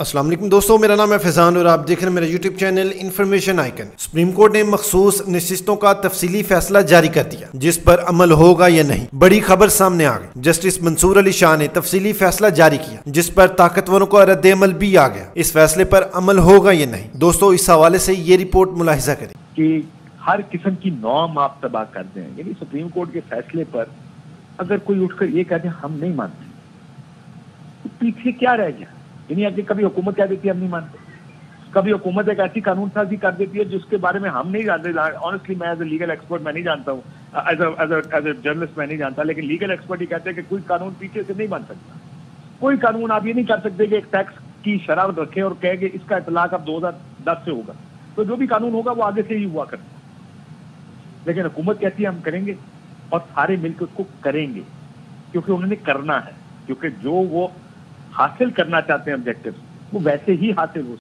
वालेकुम दोस्तों, मेरा नाम है फैजान और आप देख रहे हैं मेरा YouTube channel information icon Supreme Court ने मखसूस नशिस्तों का तफसीली फैसला जारी कर दिया, जिस पर अमल होगा या नहीं। बड़ी खबर सामने आ गई। जस्टिस मंसूर अली शाह ने तफसीली फैसला जारी किया, जिस पर ताकतवरों का रद्द अमल भी आ गया। इस फैसले पर अमल होगा या नहीं? दोस्तों, इस हवाले से ये रिपोर्ट मुलाहिजा करें। कि हर किस्म की नॉम आप तबाह कर दें। यानी सुप्रीम कोर्ट के फैसले पर अगर कोई उठकर ये कहते हम नहीं मानते तो पीछे क्या रह गया? यानी अगर कभी हुकूमत कह देती है, हम नहीं मानते। कभी हुकूमत एक ऐसी कानून साजी कर देती है, जिसके बारे में हम नहीं जानते। ऑनेस्टली मैं एज ए लीगल एक्सपर्ट मैं नहीं जानता हूँ। एज ए जर्नलिस्ट मैं नहीं जानता। लेकिन लीगल एक्सपर्ट ही कहते हैं कि कोई कानून पीछे से नहीं बन सकता। कोई कानून आप ये नहीं कर सकते कि एक टैक्स की शराब रखें और कहे कि इसका इतलाक अब 2010 से होगा। तो जो भी कानून होगा, वो आगे से ही हुआ करता लेकिन हुकूमत कहती है, हम करेंगे और सारे मिलकर उसको करेंगे, क्योंकि उन्होंने करना है। क्योंकि जो वो हासिल करना चाहते हैं ऑब्जेक्टिव वो वैसे ही हासिल हो